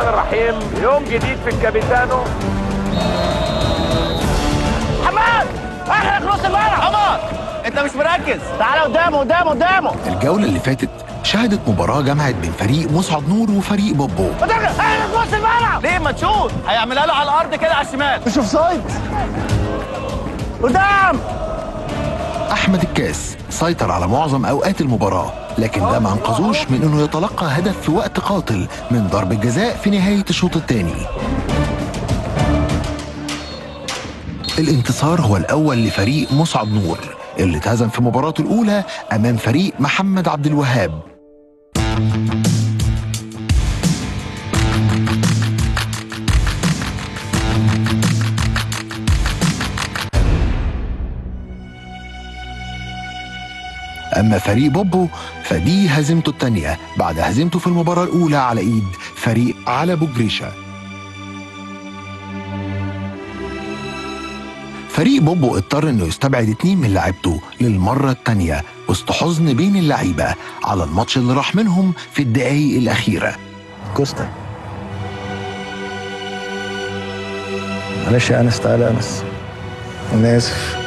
الرحمن الرحيم. يوم جديد في الكابيتانو. حماد! اخرك نص الملعب عمر أنت مش مركز. تعالى قدامه قدامه قدامه. الجولة اللي فاتت شهدت مباراة جمعت بين فريق مسعد نور وفريق بوبو اخرك نص الملعب ليه ما تشوط؟ هيعملها له على الأرض كده على الشمال. مش offside قدام. أحمد الكاس سيطر على معظم أوقات المباراة. لكن ده ما انقذوش من إنه يتلقى هدف في وقت قاتل من ضربة جزاء في نهاية الشوط الثاني. الانتصار هو الأول لفريق مسعد نور اللي اتهزم في مباراته الأولى أمام فريق محمد عبد الوهاب. أما فريق بوبو فدي هزيمته الثانية. بعد هزيمته في المباراة الأولى على إيد فريق على بوجريشة فريق بوبو اضطر إنه يستبعد اتنين من لعيبته للمرة التانية وسط حزن بين اللعيبة على الماتش اللي راح منهم في الدقايق الأخيرة. كوستا. معلش يا أنس تعالى يا أنس. أنا آسف.